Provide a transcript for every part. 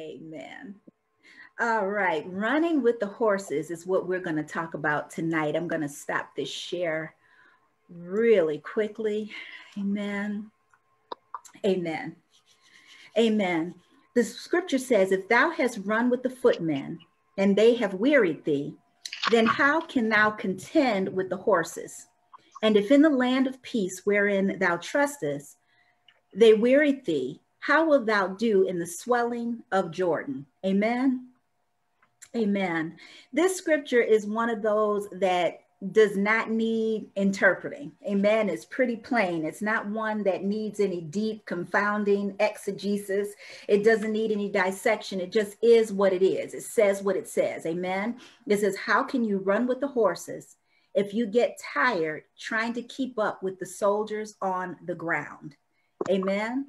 Amen. All right, running with the horses is what we're going to talk about tonight. I'm going to stop this share really quickly. Amen. Amen. Amen. The scripture says, If thou hast run with the footmen, and they have wearied thee, then how can thou contend with the horses? And if in the land of peace wherein thou trustest, they wearied thee, how wilt thou do in the swelling of Jordan? Amen. Amen. This scripture is one of those that does not need interpreting. Amen. It's pretty plain. It's not one that needs any deep, confounding exegesis. It doesn't need any dissection. It just is what it is. It says what it says. Amen. It says, How can you run with the horses if you get tired trying to keep up with the soldiers on the ground? Amen.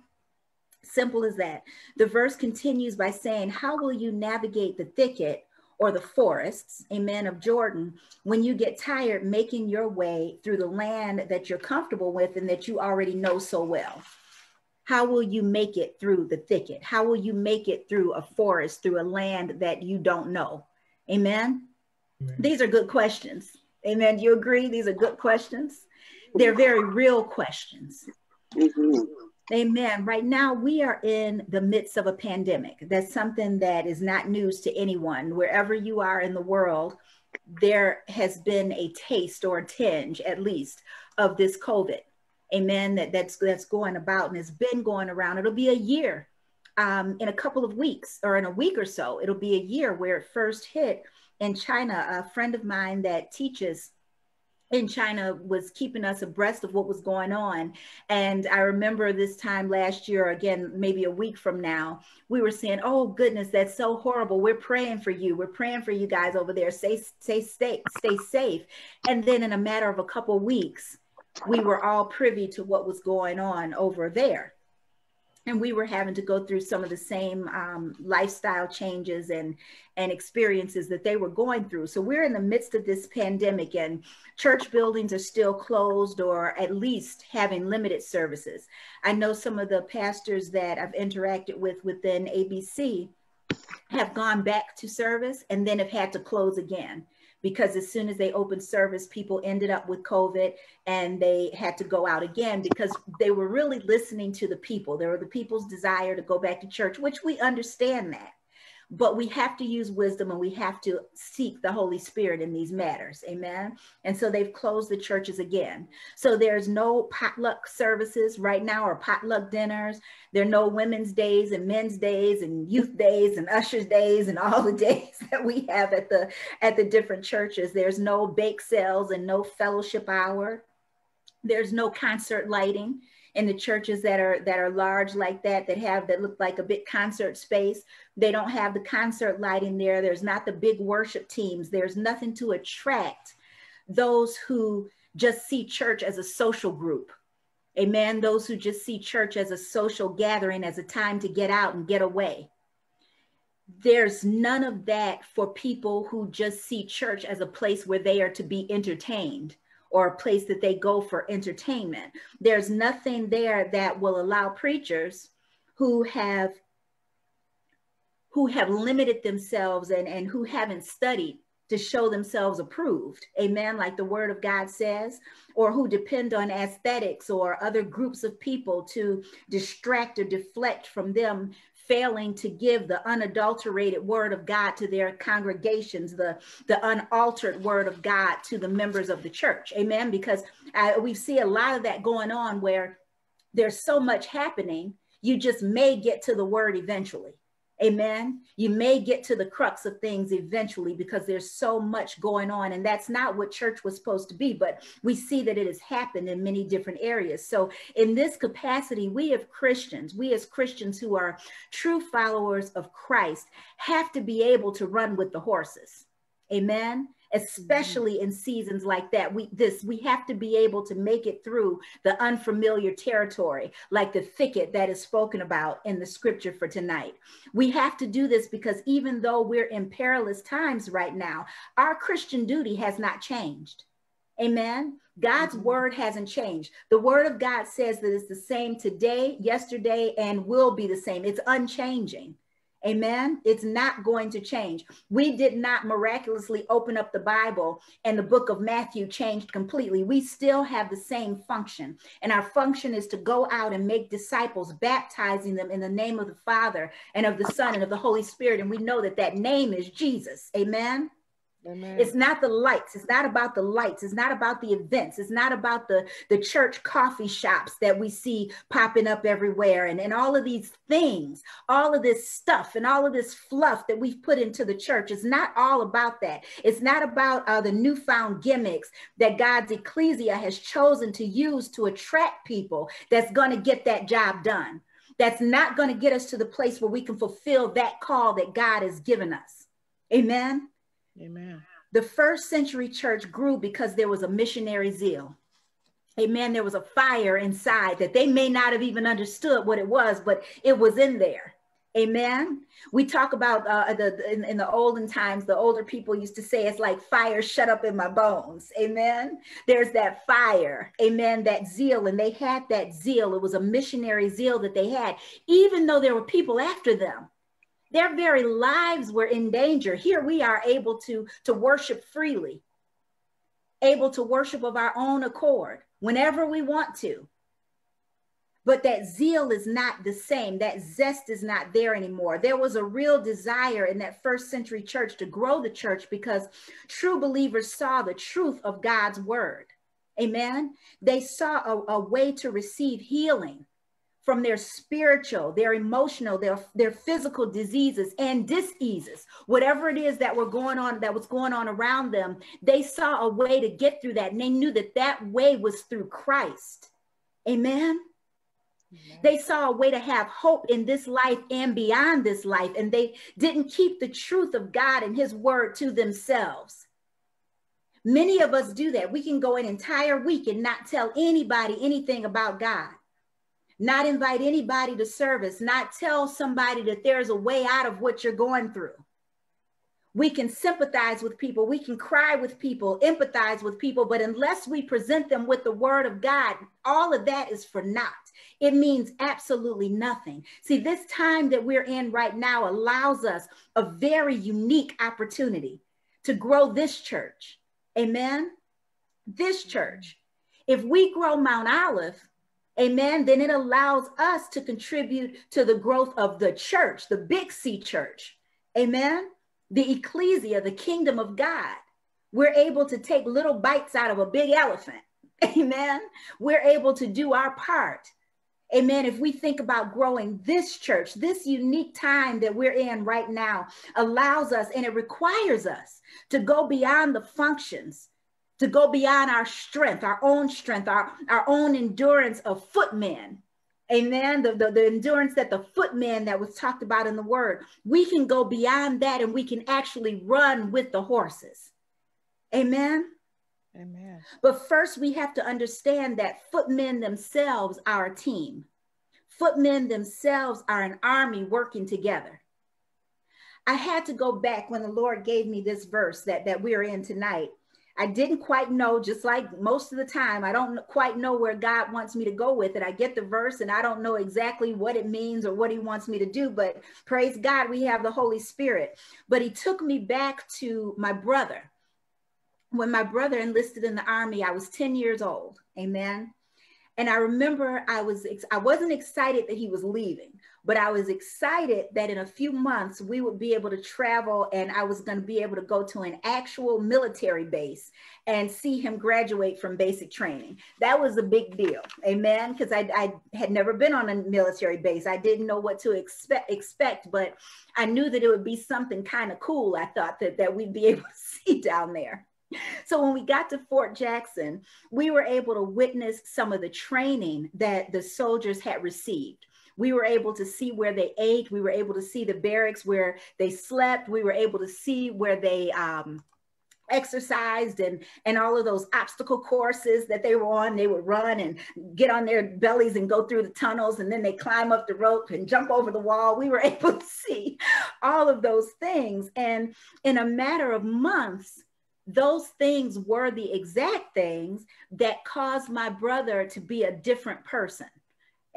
Simple as that. The verse continues by saying, How will you navigate the thicket or the forests, amen, of Jordan, when you get tired making your way through the land that you're comfortable with and that you already know so well? How will you make it through the thicket? How will you make it through a forest, through a land that you don't know? Amen. amen. These are good questions. Amen. Do you agree? These are good questions. They're very real questions. Mm-hmm. Amen. Right now, we are in the midst of a pandemic. That's something that is not news to anyone. Wherever you are in the world, there has been a taste or a tinge, at least, of this COVID. Amen. That, that's that's going about and has been going around. It'll be a year um, in a couple of weeks or in a week or so. It'll be a year where it first hit in China. A friend of mine that teaches in China was keeping us abreast of what was going on. And I remember this time last year, again, maybe a week from now, we were saying, Oh goodness, that's so horrible. We're praying for you. We're praying for you guys over there. Stay, stay, stay, stay safe. And then in a matter of a couple weeks, we were all privy to what was going on over there and we were having to go through some of the same um, lifestyle changes and and experiences that they were going through. So we're in the midst of this pandemic and church buildings are still closed or at least having limited services. I know some of the pastors that i've interacted with within abc have gone back to service and then have had to close again because as soon as they opened service, people ended up with COVID and they had to go out again because they were really listening to the people. There were the people's desire to go back to church, which we understand that but we have to use wisdom and we have to seek the Holy Spirit in these matters. Amen. And so they've closed the churches again. So there's no potluck services right now or potluck dinners. There are no women's days and men's days and youth days and ushers days and all the days that we have at the at the different churches. There's no bake sales and no fellowship hour. There's no concert lighting in the churches that are that are large like that that have that look like a big concert space they don't have the concert lighting there. There's not the big worship teams. There's nothing to attract those who just see church as a social group. Amen? Those who just see church as a social gathering as a time to get out and get away. There's none of that for people who just see church as a place where they are to be entertained or a place that they go for entertainment. There's nothing there that will allow preachers who have who have limited themselves and, and who haven't studied to show themselves approved, amen, like the word of God says, or who depend on aesthetics or other groups of people to distract or deflect from them failing to give the unadulterated word of God to their congregations, the, the unaltered word of God to the members of the church. Amen. Because uh, we see a lot of that going on where there's so much happening, you just may get to the word eventually. Amen. You may get to the crux of things eventually because there's so much going on. And that's not what church was supposed to be, but we see that it has happened in many different areas. So, in this capacity, we as Christians, we as Christians who are true followers of Christ, have to be able to run with the horses. Amen especially in seasons like that we this we have to be able to make it through the unfamiliar territory like the thicket that is spoken about in the scripture for tonight we have to do this because even though we're in perilous times right now our christian duty has not changed amen God's mm-hmm. word hasn't changed. The word of God says that it's the same today, yesterday, and will be the same. It's unchanging. Amen. It's not going to change. We did not miraculously open up the Bible and the book of Matthew changed completely. We still have the same function. And our function is to go out and make disciples, baptizing them in the name of the Father and of the Son and of the Holy Spirit. And we know that that name is Jesus. Amen. Amen. It's not the lights. It's not about the lights. It's not about the events. It's not about the, the church coffee shops that we see popping up everywhere and, and all of these things, all of this stuff and all of this fluff that we've put into the church. It's not all about that. It's not about uh, the newfound gimmicks that God's ecclesia has chosen to use to attract people that's going to get that job done. That's not going to get us to the place where we can fulfill that call that God has given us. Amen. Amen. The first century church grew because there was a missionary zeal. Amen. There was a fire inside that they may not have even understood what it was, but it was in there. Amen. We talk about uh, the in, in, the olden times, the older people used to say it's like fire shut up in my bones. Amen. There's that fire. Amen. That zeal, and they had that zeal. It was a missionary zeal that they had, even though there were people after them their very lives were in danger. Here we are able to, to worship freely, able to worship of our own accord whenever we want to. But that zeal is not the same. That zest is not there anymore. There was a real desire in that first century church to grow the church because true believers saw the truth of God's word. Amen. They saw a, a way to receive healing from their spiritual, their emotional, their, their physical diseases and diseases, whatever it is that were going on, that was going on around them, they saw a way to get through that. And they knew that that way was through Christ. Amen. Amen. They saw a way to have hope in this life and beyond this life, and they didn't keep the truth of God and His word to themselves. Many of us do that. We can go an entire week and not tell anybody anything about God not invite anybody to service, not tell somebody that there's a way out of what you're going through. We can sympathize with people, we can cry with people, empathize with people, but unless we present them with the word of God, all of that is for naught. It means absolutely nothing. See, this time that we're in right now allows us a very unique opportunity to grow this church. Amen. This church. If we grow Mount Olive, amen, then it allows us to contribute to the growth of the church, the big C church, amen, the ecclesia, the kingdom of God. We're able to take little bites out of a big elephant, amen. We're able to do our part. Amen. If we think about growing this church, this unique time that we're in right now allows us and it requires us to go beyond the functions to go beyond our strength, our own strength, our, our own endurance of footmen. Amen. The, the, the endurance that the footman that was talked about in the word, we can go beyond that and we can actually run with the horses. Amen. Amen. But first, we have to understand that footmen themselves are a team. Footmen themselves are an army working together. I had to go back when the Lord gave me this verse that, that we're in tonight. I didn't quite know, just like most of the time, I don't quite know where God wants me to go with it. I get the verse and I don't know exactly what it means or what he wants me to do, but praise God, we have the Holy Spirit. But he took me back to my brother. When my brother enlisted in the army, I was 10 years old. Amen. And I remember I was I wasn't excited that he was leaving, but I was excited that in a few months we would be able to travel and I was going to be able to go to an actual military base and see him graduate from basic training. That was a big deal. Amen. Because I, I had never been on a military base. I didn't know what to expect, expect, but I knew that it would be something kind of cool. I thought that, that we'd be able to see down there. So when we got to Fort Jackson, we were able to witness some of the training that the soldiers had received. We were able to see where they ate. We were able to see the barracks where they slept. We were able to see where they um, exercised and and all of those obstacle courses that they were on they would run and get on their bellies and go through the tunnels and then they climb up the rope and jump over the wall we were able to see all of those things and in a matter of months those things were the exact things that caused my brother to be a different person.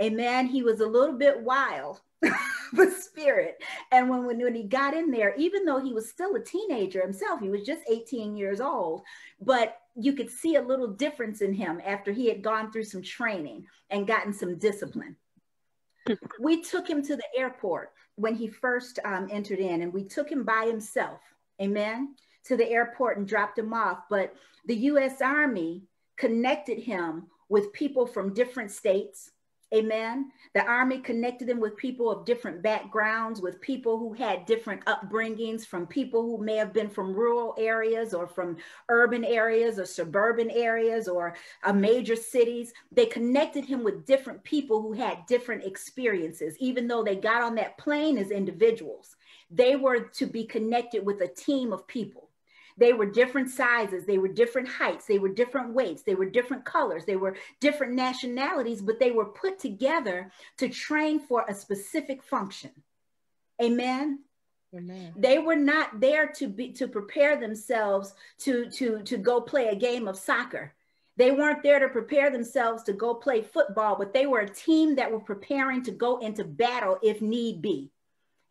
Amen. He was a little bit wild. the spirit. And when, when, when he got in there, even though he was still a teenager himself, he was just 18 years old, but you could see a little difference in him after he had gone through some training and gotten some discipline. we took him to the airport when he first um, entered in, and we took him by himself, amen, to the airport and dropped him off. But the US Army connected him with people from different states, Amen. The army connected him with people of different backgrounds, with people who had different upbringings, from people who may have been from rural areas or from urban areas or suburban areas or uh, major cities. They connected him with different people who had different experiences, even though they got on that plane as individuals. They were to be connected with a team of people. They were different sizes, they were different heights, they were different weights, they were different colors, they were different nationalities, but they were put together to train for a specific function. Amen. Amen. They were not there to be to prepare themselves to to to go play a game of soccer. They weren't there to prepare themselves to go play football, but they were a team that were preparing to go into battle if need be.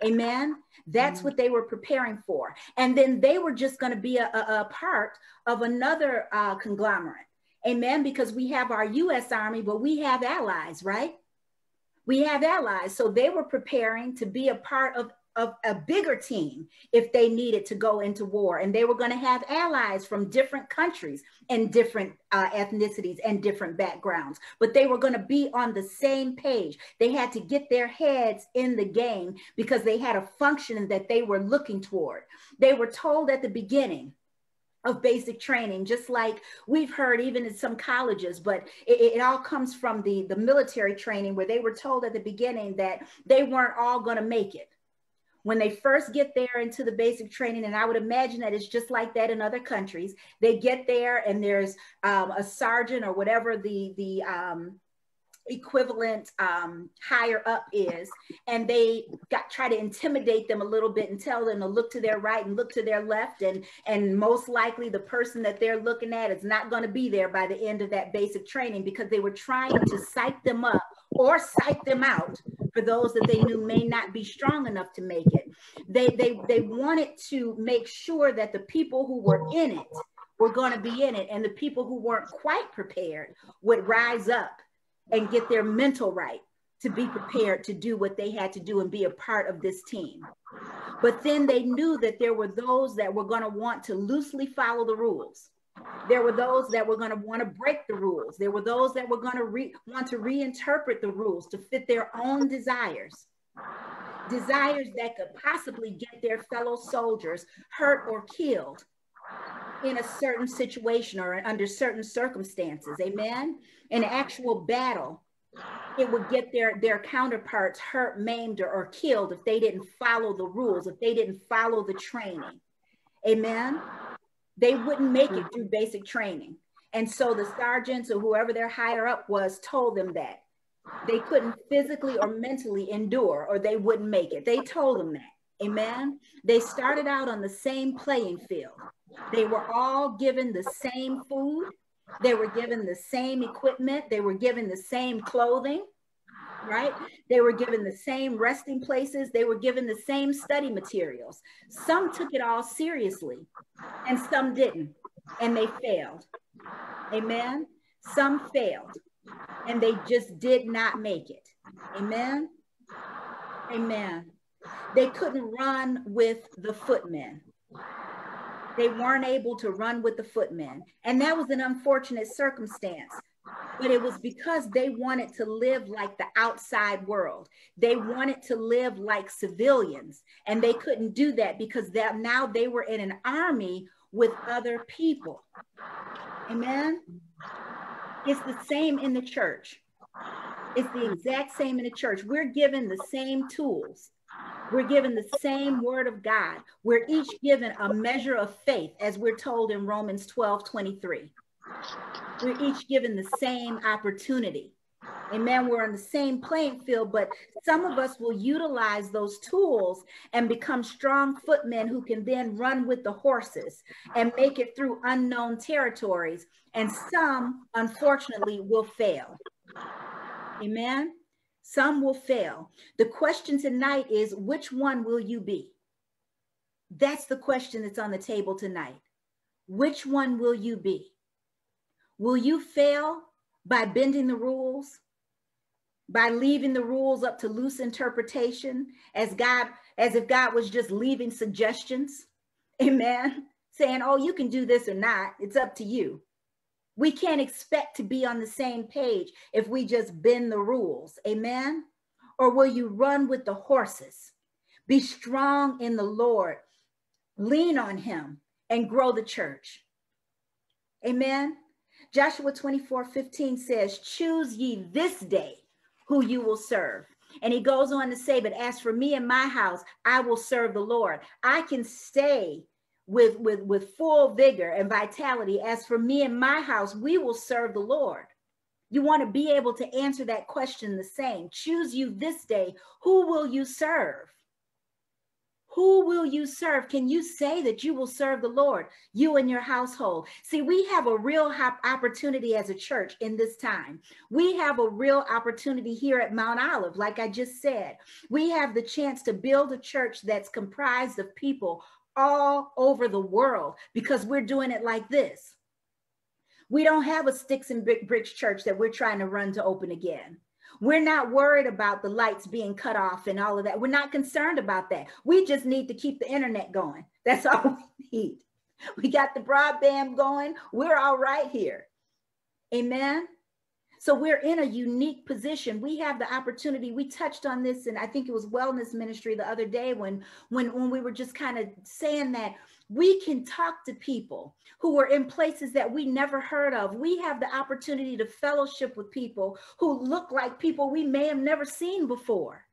Amen. That's mm what they were preparing for. And then they were just going to be a, a, a, part of another uh, conglomerate. Amen. Because we have our US Army, but we have allies, right? We have allies. So they were preparing to be a part of of a bigger team if they needed to go into war. And they were going to have allies from different countries and different uh, ethnicities and different backgrounds, but they were going to be on the same page. They had to get their heads in the game because they had a function that they were looking toward. They were told at the beginning, of basic training, just like we've heard even in some colleges, but it, it, all comes from the, the military training where they were told at the beginning that they weren't all going to make it when they first get there into the basic training, and I would imagine that it's just like that in other countries. They get there, and there's um, a sergeant or whatever the the um, equivalent um, higher up is, and they got try to intimidate them a little bit and tell them to look to their right and look to their left, and and most likely the person that they're looking at is not going to be there by the end of that basic training because they were trying to psych them up or psych them out for those that they knew may not be strong enough to make it. They, they, they wanted to make sure that the people who were in it were going to be in it, and the people who weren't quite prepared would rise up and get their mental right to be prepared to do what they had to do and be a part of this team. But then they knew that there were those that were going to want to loosely follow the rules there were those that were going to want to break the rules. There were those that were going to re- want to reinterpret the rules to fit their own desires. Desires that could possibly get their fellow soldiers hurt or killed in a certain situation or under certain circumstances. Amen. In actual battle, it would get their, their counterparts hurt, maimed, or, or killed if they didn't follow the rules, if they didn't follow the training. Amen they wouldn't make it mm-hmm. through basic training. And so the sergeants or whoever their higher up was told them that they couldn't physically or mentally endure or they wouldn't make it. They told them that. Amen. They started out on the same playing field. They were all given the same food. They were given the same equipment. They were given the same clothing right? They were given the same resting places, they were given the same study materials. Some took it all seriously, and some didn't, and they failed. Amen. Some failed, and they just did not make it. Amen. Amen. They couldn't run with the footmen. They weren't able to run with the footmen. And that was an unfortunate circumstance but it was because they wanted to live like the outside world. They wanted to live like civilians, and they couldn't do that because that now they were in an army with other people. Amen. It's the same in the church. It's the exact same in the church. We're given the same tools. We're given the same word of God. We're each given a measure of faith, as we're told in Romans 12 23. We're each given the same opportunity. Amen. We're on the same playing field, but some of us will utilize those tools and become strong footmen who can then run with the horses and make it through unknown territories. And some, unfortunately, will fail. Amen. Some will fail. The question tonight is which one will you be? That's the question that's on the table tonight. Which one will you be? Will you fail by bending the rules? By leaving the rules up to loose interpretation as God, as if God was just leaving suggestions? Amen. Saying, oh, you can do this or not. It's up to you. We can't expect to be on the same page if we just bend the rules. Amen. Or will you run with the horses? Be strong in the Lord, lean on him, and grow the church. Amen. Joshua 24 15 says, Choose ye this day who you will serve. And he goes on to say, But as for me and my house, I will serve the Lord. I can stay with, with, with full vigor and vitality. As for me and my house, we will serve the Lord. You want to be able to answer that question the same. Choose you this day. Who will you serve? Who will you serve? Can you say that you will serve the Lord, you and your household? See, we have a real opportunity as a church in this time. We have a real opportunity here at Mount Olive, like I just said. We have the chance to build a church that's comprised of people all over the world because we're doing it like this. We don't have a sticks and bricks church that we're trying to run to open again. We're not worried about the lights being cut off and all of that. We're not concerned about that. We just need to keep the internet going. That's all we need. We got the broadband going. We're all right here. Amen. So we're in a unique position. We have the opportunity. We touched on this, and I think it was wellness ministry the other day when when when we were just kind of saying that we can talk to people who are in places that we never heard of. We have the opportunity to fellowship with people who look like people we may have never seen before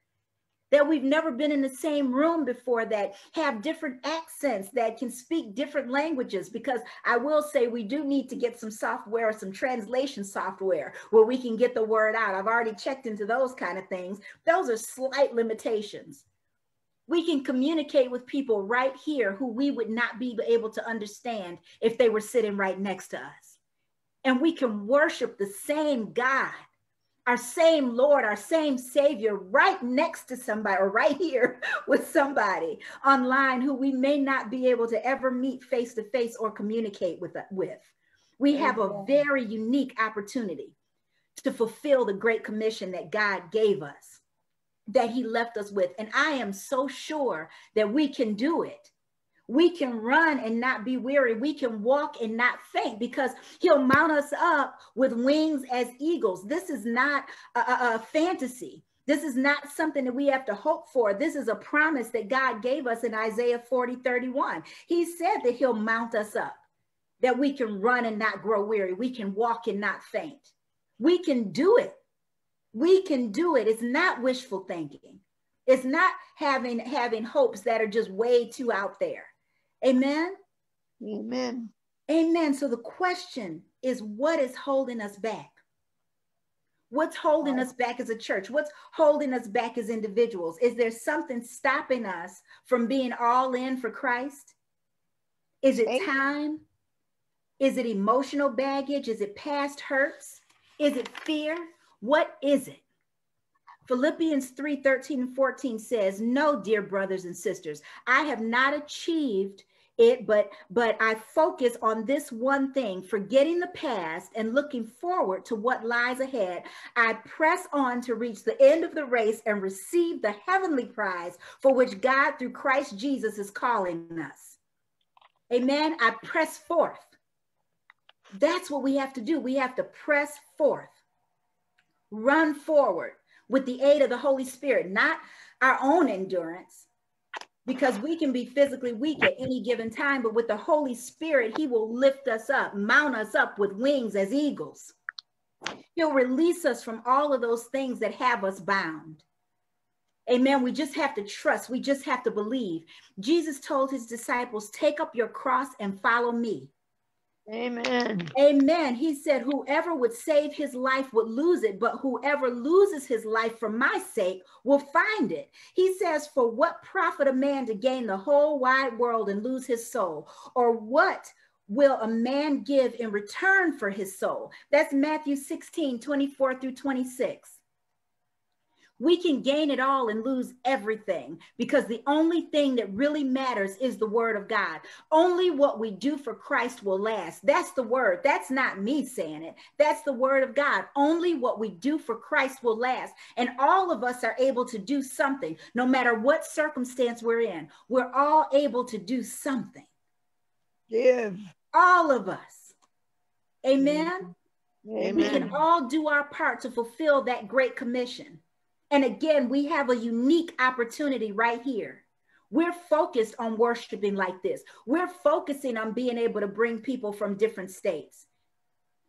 that we've never been in the same room before, that have different accents, that can speak different languages. Because I will say we do need to get some software, some translation software where we can get the word out. I've already checked into those kind of things. Those are slight limitations. We can communicate with people right here who we would not be able to understand if they were sitting right next to us. And we can worship the same God our same Lord, our same Savior right next to somebody or right here with somebody online who we may not be able to ever meet face to face or communicate with, uh, with. We have a very unique opportunity to fulfill the great commission that God gave us, that He left us with. And I am so sure that we can do it we can run and not be weary. We can walk and not faint because he'll mount us up with wings as eagles. This is not a, a, a, fantasy. This is not something that we have to hope for. This is a promise that God gave us in Isaiah 40, 31. He said that he'll mount us up, that we can run and not grow weary. We can walk and not faint. We can do it. We can do it. It's not wishful thinking. It's not having having hopes that are just way too out there. Amen. Amen. Amen. So the question is what is holding us back? What's holding us back as a church? What's holding us back as individuals? Is there something stopping us from being all in for Christ? Is it time? Is it emotional baggage? Is it past hurts? Is it fear? What is it? Philippians 3 13 and 14 says, No, dear brothers and sisters, I have not achieved it but but i focus on this one thing forgetting the past and looking forward to what lies ahead. I press on to reach the end of the race and receive the heavenly prize for which god through christ jesus is calling us. Amen. I press forth. That's what we have to do. We have to press forth. Run forward with the aid of the holy spirit not our own endurance because we can be physically weak at any given time, but with the Holy Spirit, He will lift us up, mount us up with wings as eagles. He'll release us from all of those things that have us bound. Amen. We just have to trust. We just have to believe. Jesus told his disciples, Take up your cross and follow me. Amen. Amen. He said, Whoever would save his life would lose it, but whoever loses his life for my sake will find it. He says, For what profit a man to gain the whole wide world and lose his soul? Or what will a man give in return for his soul? That's Matthew 16, 24 through 26. We can gain it all and lose everything because the only thing that really matters is the word of God. Only what we do for Christ will last. That's the word. That's not me saying it. That's the word of God. Only what we do for Christ will last. And all of us are able to do something, no matter what circumstance we're in. We're all able to do something. Give. All of us. Amen. Amen. We can all do our part to fulfill that great commission. And again, we have a unique opportunity right here. We're focused on worshiping like this. We're focusing on being able to bring people from different states.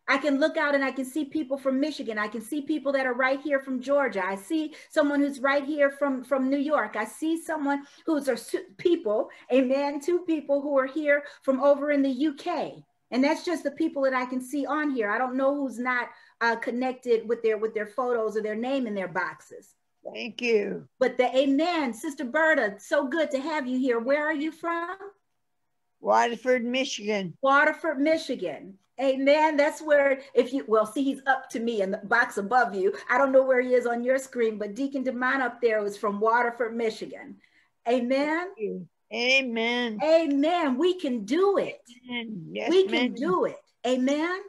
I can look out and I can see people from Michigan. I can see people that are right here from Georgia. I see someone who's right here from, from New York. I see someone who's a people, amen, two people who are here from over in the UK. And that's just the people that I can see on here. I don't know who's not uh, connected with their with their photos or their name in their boxes. Thank you. But the amen, Sister Berta, so good to have you here. Where are you from? Waterford, Michigan. Waterford, Michigan. Amen. That's where, if you, well, see, he's up to me in the box above you. I don't know where he is on your screen, but Deacon DeMont up there was from Waterford, Michigan. Amen. Amen. Amen. We can do it. Yes, we can ma'am. do it. Amen.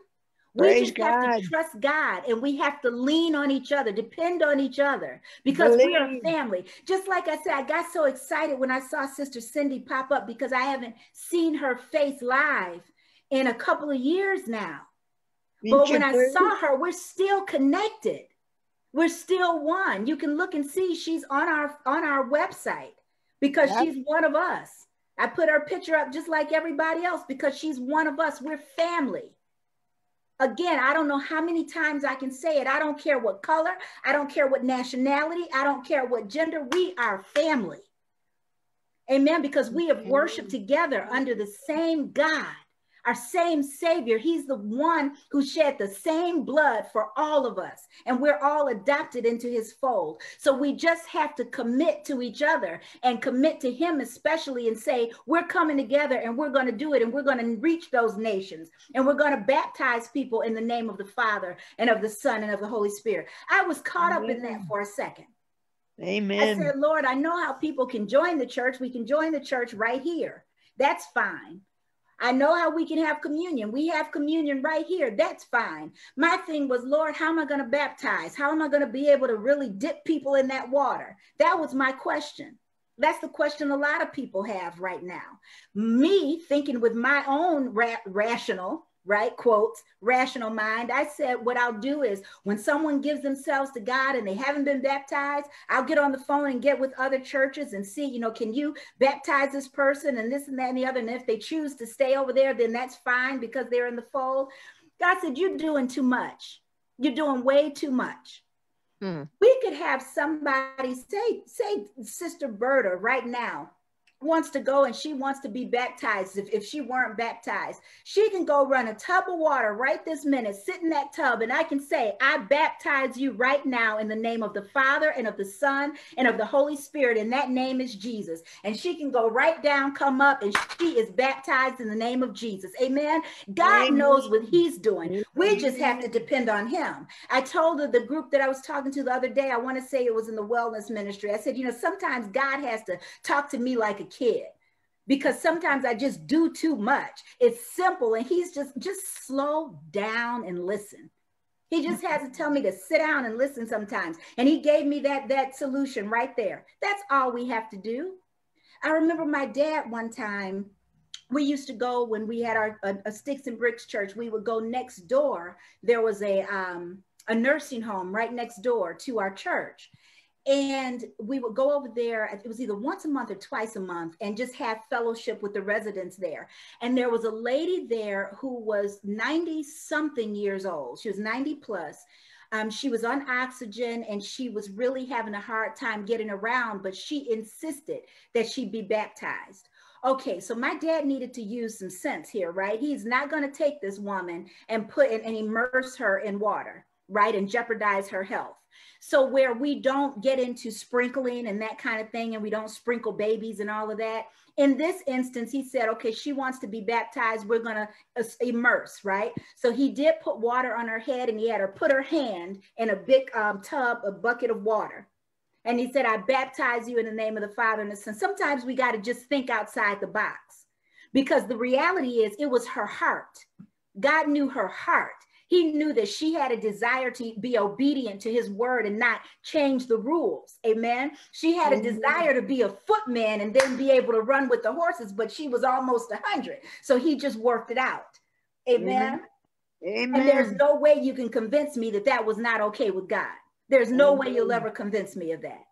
Praise we just have to trust God and we have to lean on each other, depend on each other because we are family. Just like I said, I got so excited when I saw Sister Cindy pop up because I haven't seen her face live in a couple of years now. But when I saw her, we're still connected. We're still one. You can look and see she's on our on our website because Yep. she's one of us. I put her picture up just like everybody else because she's one of us. We're family. Again, I don't know how many times I can say it. I don't care what color, I don't care what nationality, I don't care what gender. We are family. Amen. Because we have worshiped together under the same God, our same Savior. He's the one who shed the same blood for all of us, and we're all adopted into his fold. So we just have to commit to each other and commit to him, especially, and say, We're coming together and we're going to do it, and we're going to reach those nations, and we're going to baptize people in the name of the Father and of the Son and of the Holy Spirit. I was caught up in that for a second. Amen. I said, Lord, I know how people can join the church. We can join the church right here. That's fine. I know how we can have communion. We have communion right here. That's fine. My thing was, Lord, how am I going to baptize? How am I going to be able to really dip people in that water? That was my question. That's the question a lot of people have right now. Me thinking with my own ra- rational, right, quotes, rational mind, I said, what I'll do is when someone gives themselves to God and they haven't been baptized, I'll get on the phone and get with other churches and see, you know, can you baptize this person and this and that and the other? And if they choose to stay over there, then that's fine because they're in the fold. God said, You're doing too much. You're doing way too much. Hmm. We could have somebody say, say, Sister Berta right now wants to go and she wants to be baptized. If, if she weren't baptized she can go run a tub of water right this minute sit in that tub and i can say i baptize you right now in the name of the father and of the son and of the holy spirit and that name is jesus. And she can go right down come up and she is baptized in the name of jesus. Amen? God Amen. knows what he's doing. We just have to depend on him. I told the, the group that i was talking to the other day i want to say it was in the wellness ministry. I said you know sometimes god has to talk to me like a kid because sometimes I just do too much. It's simple and he's just just slow down and listen. He just has to tell me to sit down and listen sometimes. And he gave me that that solution right there. That's all we have to do. I remember my dad one time we used to go when we had our a, a sticks and bricks church we would go next door there was a um a nursing home right next door to our church and we would go over there it was either once a month or twice a month and just have fellowship with the residents there. And there was a lady there who was 90 something years old. She was 90 plus. Um, she was on oxygen and she was really having a hard time getting around but she insisted that she be baptized. Okay so my dad needed to use some sense here right? He's not going to take this woman and put and, and immerse her in water right? And jeopardize her health so where we don't get into sprinkling and that kind of thing, and we don't sprinkle babies and all of that. In this instance, he said, okay, she wants to be baptized. We're going to immerse, right? So he did put water on her head and he had her put her hand in a big um, tub, a bucket of water. And he said, I baptize you in the name of the Father and the Son. Sometimes we got to just think outside the box because the reality is it was her heart. God knew her heart. He knew that she had a desire to be obedient to his word and not change the rules. Amen. She had a desire to be a footman and then be able to run with the horses, but she was almost a hundred. So he just worked it out. Amen. Amen. And there's no way you can convince me that that was not okay with God. There's no way you'll ever convince me of that.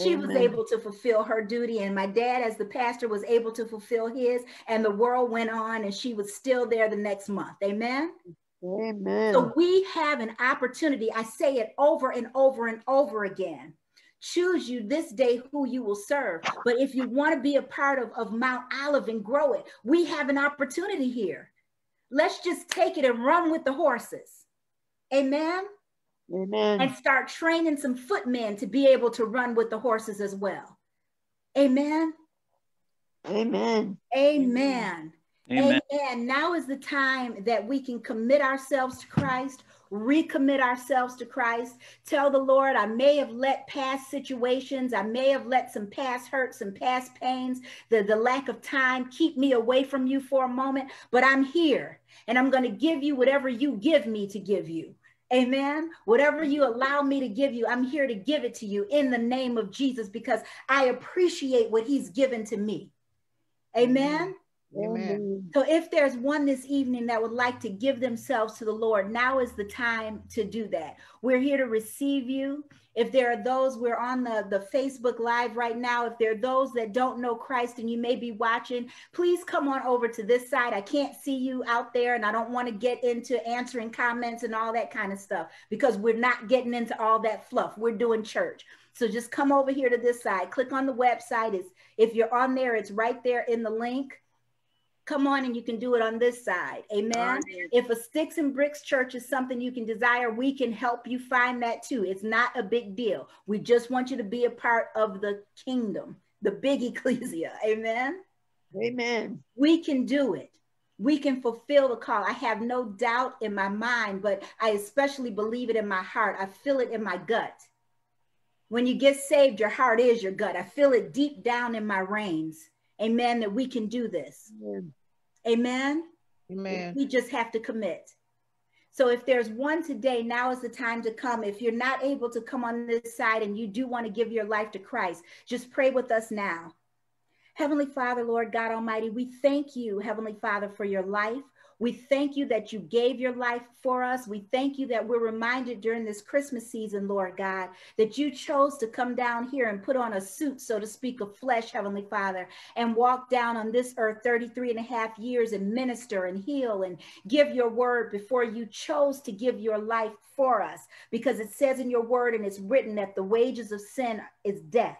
She was able to fulfill her duty, and my dad, as the pastor, was able to fulfill his, and the world went on, and she was still there the next month. Amen. Amen. So we have an opportunity. I say it over and over and over again. Choose you this day who you will serve. But if you want to be a part of, of Mount Olive and grow it, we have an opportunity here. Let's just take it and run with the horses. Amen. Amen. And start training some footmen to be able to run with the horses as well. Amen. Amen. Amen. Amen. Amen. Now is the time that we can commit ourselves to Christ, recommit ourselves to Christ. Tell the Lord, I may have let past situations, I may have let some past hurts and past pains, the, the lack of time keep me away from you for a moment, but I'm here and I'm going to give you whatever you give me to give you. Amen. Whatever you allow me to give you, I'm here to give it to you in the name of Jesus because I appreciate what he's given to me. Amen. Amen. So if there's one this evening that would like to give themselves to the Lord, now is the time to do that. We're here to receive you. If there are those, we're on the, the Facebook Live right now. If there are those that don't know Christ and you may be watching, please come on over to this side. I can't see you out there, and I don't want to get into answering comments and all that kind of stuff because we're not getting into all that fluff. We're doing church. So just come over here to this side. Click on the website. It's, if you're on there, it's right there in the link come on and you can do it on this side. Amen. If a sticks and bricks church is something you can desire, we can help you find that too. It's not a big deal. We just want you to be a part of the kingdom, the big ecclesia. Amen. Amen. We can do it. We can fulfill the call. I have no doubt in my mind, but I especially believe it in my heart. I feel it in my gut. When you get saved, your heart is your gut. I feel it deep down in my reins. Amen. That we can do this. Amen. Amen. Amen. We just have to commit. So if there's one today, now is the time to come. If you're not able to come on this side and you do want to give your life to Christ, just pray with us now. Heavenly Father, Lord God Almighty, we thank you, Heavenly Father, for your life. We thank you that you gave your life for us. We thank you that we're reminded during this Christmas season, Lord God, that you chose to come down here and put on a suit, so to speak, of flesh, Heavenly Father, and walk down on this earth 33 and a half years and minister and heal and give your word before you chose to give your life for us. Because it says in your word and it's written that the wages of sin is death.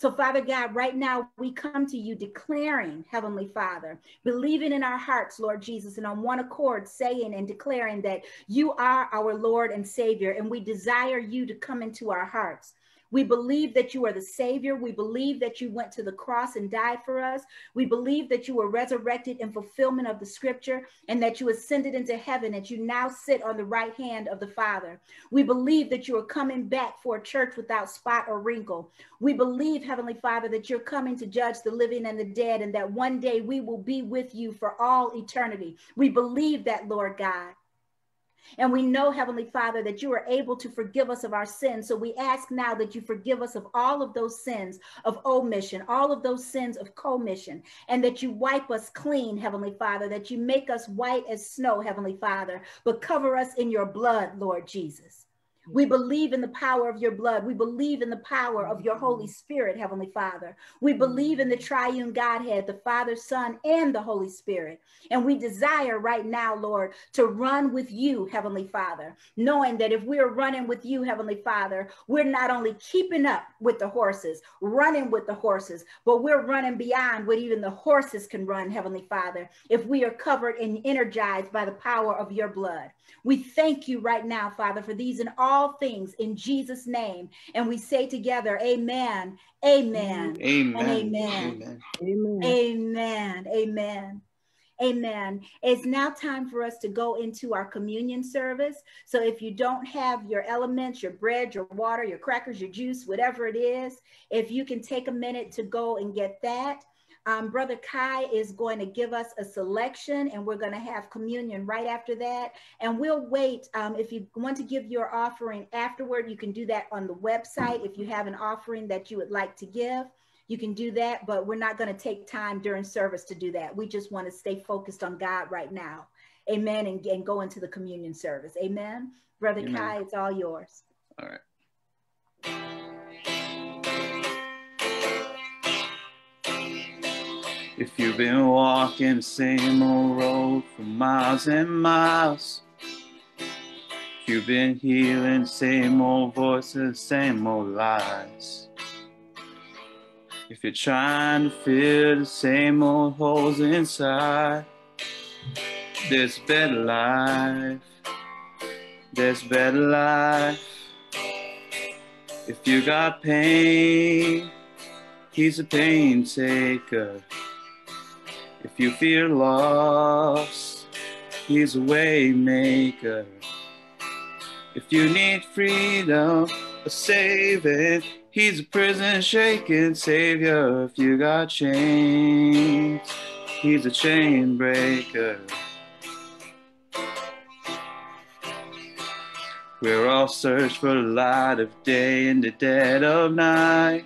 So, Father God, right now we come to you declaring, Heavenly Father, believing in our hearts, Lord Jesus, and on one accord saying and declaring that you are our Lord and Savior, and we desire you to come into our hearts. We believe that you are the Savior. We believe that you went to the cross and died for us. We believe that you were resurrected in fulfillment of the scripture and that you ascended into heaven, that you now sit on the right hand of the Father. We believe that you are coming back for a church without spot or wrinkle. We believe, Heavenly Father, that you're coming to judge the living and the dead, and that one day we will be with you for all eternity. We believe that, Lord God. And we know, Heavenly Father, that you are able to forgive us of our sins. So we ask now that you forgive us of all of those sins of omission, all of those sins of commission, and that you wipe us clean, Heavenly Father, that you make us white as snow, Heavenly Father, but cover us in your blood, Lord Jesus. We believe in the power of your blood. We believe in the power of your Holy mm-hmm. Spirit, Heavenly Father. We believe in the triune Godhead, the Father, Son, and the Holy Spirit. And we desire right now, Lord, to run with you, Heavenly Father, knowing that if we're running with you, Heavenly Father, we're not only keeping up with the horses, running with the horses, but we're running beyond what even the horses can run, Heavenly Father, if we are covered and energized by the power of your blood. We thank you right now, Father, for these and all things in Jesus' name. And we say together, Amen, Amen, Amen. and Amen. Amen. Amen. Amen. Amen. It's now time for us to go into our communion service. So if you don't have your elements, your bread, your water, your crackers, your juice, whatever it is, if you can take a minute to go and get that. Um, Brother Kai is going to give us a selection and we're going to have communion right after that. And we'll wait. Um, if you want to give your offering afterward, you can do that on the website. If you have an offering that you would like to give, you can do that, but we're not going to take time during service to do that. We just want to stay focused on God right now. Amen. And, and go into the communion service. Amen. Brother Amen. Kai, it's all yours. All right. If you've been walking the same old road for miles and miles, if you've been hearing the same old voices, same old lies. If you're trying to fill the same old holes inside, there's better life. There's better life. If you got pain, he's a pain taker. If you feel lost, he's a way maker. If you need freedom, a saving, He's a prison shaking savior if you got chains. He's a chain breaker. We're all search for the light of day in the dead of night.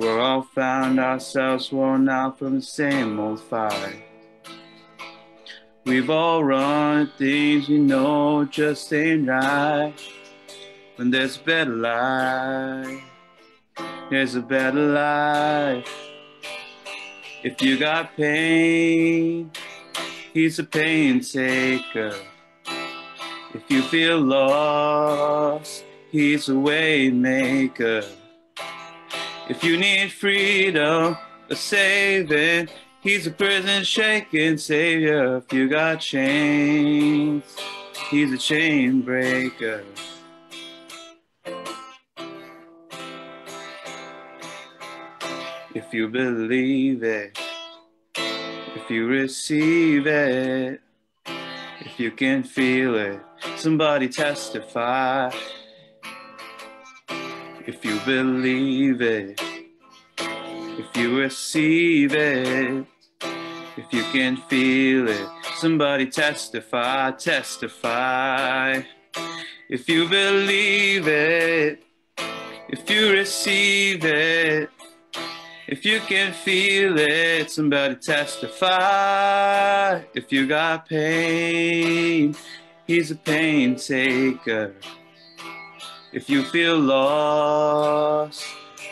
We're all found ourselves worn out from the same old fight. We've all run things we know just ain't right when there's a better life. There's a better life. If you got pain, he's a pain taker. If you feel lost, he's a way maker. If you need freedom, a saving, he's a prison shaking savior. If you got chains, he's a chain breaker. If you believe it, if you receive it, if you can feel it, somebody testify. If you believe it, if you receive it, if you can feel it, somebody testify, testify. If you believe it, if you receive it, if you can feel it, somebody testify. If you got pain, he's a pain taker. If you feel lost,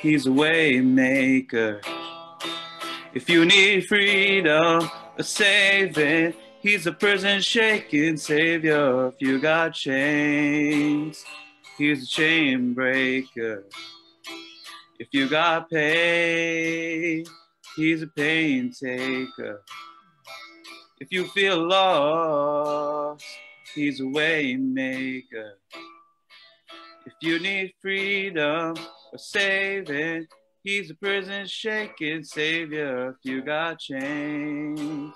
he's a way maker. If you need freedom, a saving, he's a prison shaking savior. If you got chains, he's a chain breaker. If you got pain, he's a pain taker. If you feel lost, he's a way maker. If you need freedom or saving, he's a prison shaking savior. If you got chains,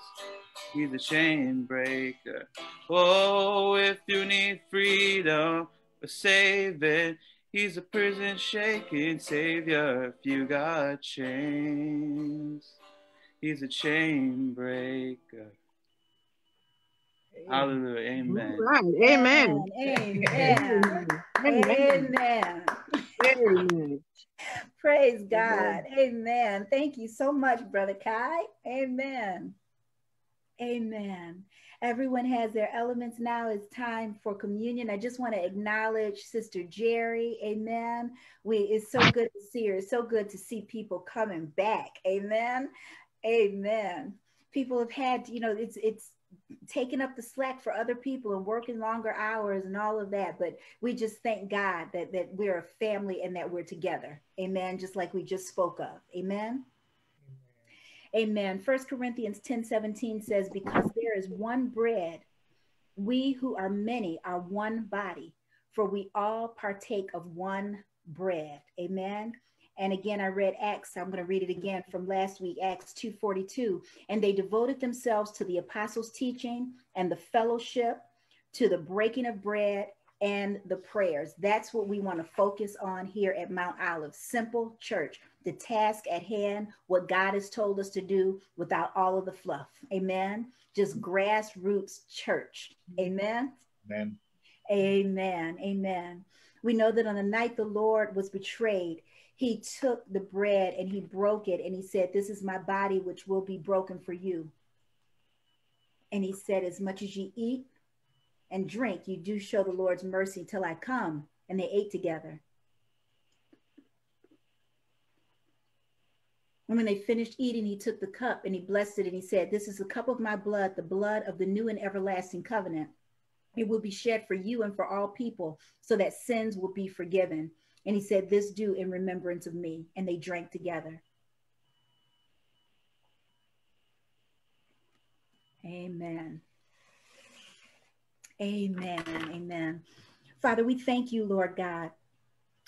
he's a chain breaker. Oh, if you need freedom or saving, He's a prison shaking savior if you got chains. He's a chain breaker. Hallelujah. Amen. Right. Amen. Amen. Amen. Amen. Amen. Praise God. Amen. Amen. Thank you so much, Brother Kai. Amen. Amen. Everyone has their elements now. It's time for communion. I just want to acknowledge Sister Jerry. Amen. We it's so good to see her. It's so good to see people coming back. Amen. Amen. People have had, you know, it's it's taking up the slack for other people and working longer hours and all of that. But we just thank God that that we're a family and that we're together. Amen. Just like we just spoke of. Amen. Amen. First Corinthians 10 17 says, Because there is one bread, we who are many are one body, for we all partake of one bread. Amen. And again, I read Acts, I'm going to read it again from last week, Acts 2.42. And they devoted themselves to the apostles' teaching and the fellowship, to the breaking of bread and the prayers. That's what we want to focus on here at Mount Olive. Simple church, the task at hand, what God has told us to do without all of the fluff. Amen. Just grassroots church. Amen. Amen. Amen. Amen. We know that on the night the Lord was betrayed, he took the bread and he broke it and he said, This is my body, which will be broken for you. And he said, As much as you eat and drink, you do show the Lord's mercy till I come. And they ate together. And when they finished eating, he took the cup and he blessed it and he said, This is the cup of my blood, the blood of the new and everlasting covenant. It will be shed for you and for all people, so that sins will be forgiven. And he said, This do in remembrance of me. And they drank together. Amen. Amen. Amen. Father, we thank you, Lord God,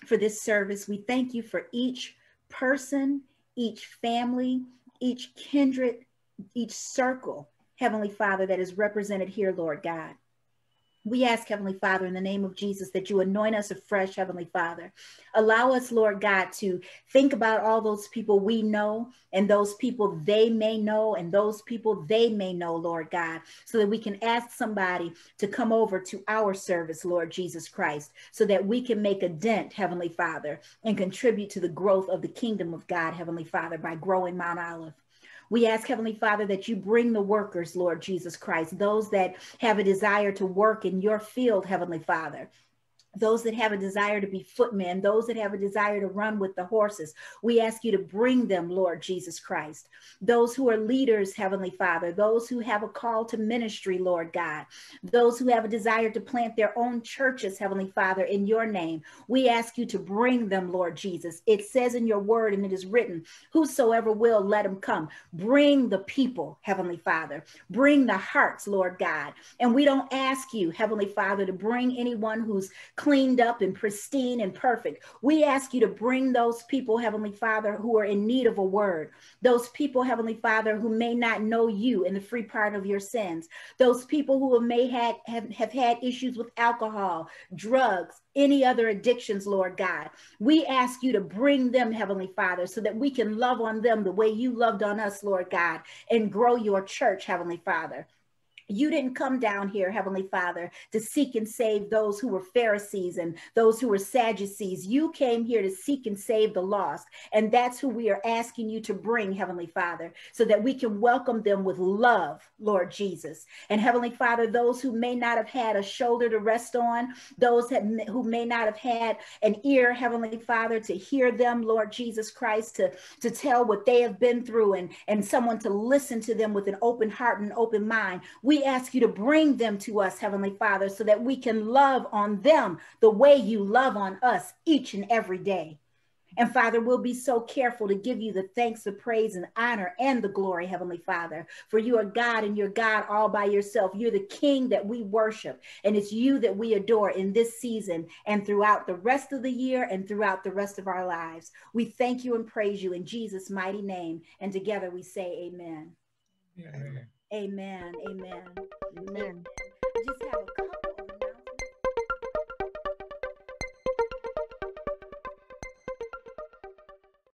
for this service. We thank you for each person, each family, each kindred, each circle, Heavenly Father, that is represented here, Lord God. We ask, Heavenly Father, in the name of Jesus, that you anoint us afresh, Heavenly Father. Allow us, Lord God, to think about all those people we know and those people they may know and those people they may know, Lord God, so that we can ask somebody to come over to our service, Lord Jesus Christ, so that we can make a dent, Heavenly Father, and contribute to the growth of the kingdom of God, Heavenly Father, by growing Mount Olive. We ask, Heavenly Father, that you bring the workers, Lord Jesus Christ, those that have a desire to work in your field, Heavenly Father those that have a desire to be footmen, those that have a desire to run with the horses. We ask you to bring them, Lord Jesus Christ. Those who are leaders, Heavenly Father, those who have a call to ministry, Lord God, those who have a desire to plant their own churches, Heavenly Father, in your name. We ask you to bring them, Lord Jesus. It says in your word, and it is written, Whosoever will, let him come. Bring the people, Heavenly Father. Bring the hearts, Lord God. And we don't ask you, Heavenly Father, to bring anyone who's cleaned up and pristine and perfect. We ask you to bring those people, Heavenly Father, who are in need of a word. Those people, Heavenly Father, who may not know you in the free part of your sins. Those people who may have, have had issues with alcohol, drugs, any other addictions, Lord God. We ask you to bring them, Heavenly Father, so that we can love on them the way you loved on us, Lord God, and grow your church, Heavenly Father. You didn't come down here, Heavenly Father, to seek and save those who were Pharisees and those who were Sadducees. You came here to seek and save the lost. And that's who we are asking you to bring, Heavenly Father, so that we can welcome them with love, Lord Jesus. And Heavenly Father, those who may not have had a shoulder to rest on, those who may not have had an ear, Heavenly Father, to hear them, Lord Jesus Christ, to, to tell what they have been through and, and someone to listen to them with an open heart and open mind. We we ask you to bring them to us, Heavenly Father, so that we can love on them the way you love on us each and every day. And Father, we'll be so careful to give you the thanks, the praise, and honor and the glory, Heavenly Father. For you are God and you're God all by yourself. You're the King that we worship, and it's you that we adore in this season and throughout the rest of the year and throughout the rest of our lives. We thank you and praise you in Jesus' mighty name. And together we say, Amen. Amen. Amen. Amen. Amen. Just have a